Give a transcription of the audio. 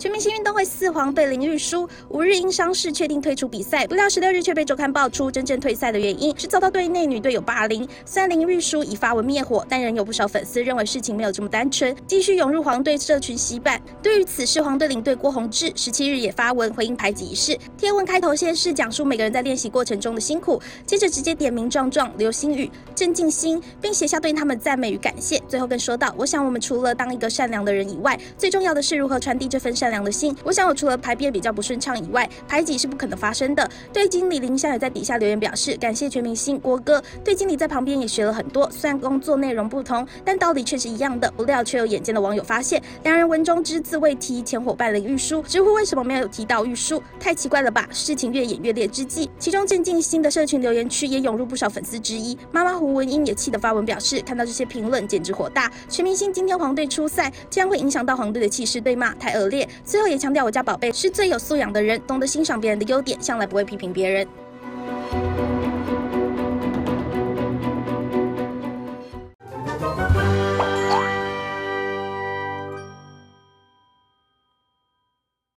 全明星运动会四皇队林玉书五日因伤势确定退出比赛，不料十六日却被周刊爆出真正退赛的原因是遭到队内女队友霸凌。虽然林玉书已发文灭火，但仍有不少粉丝认为事情没有这么单纯，继续涌入黄队社群洗版。对于此事，黄队领队郭宏志十七日也发文回应排挤一事。贴文开头先是讲述每个人在练习过程中的辛苦，接着直接点名壮壮、刘星宇、郑敬兴，并写下对他们赞美与感谢。最后更说道：“我想我们除了当一个善良的人以外，最重要的是如何传递这份善良的心。我想我除了排便比较不顺畅以外，排挤是不可能发生的。”队经理林香也在底下留言表示感谢全明星郭哥。队经理在旁边也学了很多，虽然工作内容不同，但道理却是一样的。不料却有眼尖的网友发现，两人文中只字未提前伙伴林玉书，直呼为什么没有提到玉书，太奇怪了吧？事情越演越烈之际，其中郑敬兴的社群留言区也涌入不少粉丝之一。妈妈胡文英也气得发文表示，看到这些评论简直火大。全明星今天黄队出赛，竟然会影响到黄队的气势，对骂太恶劣。最后也强调我家宝贝是最有素养的人懂得欣赏别人的优点向来不会批评别人。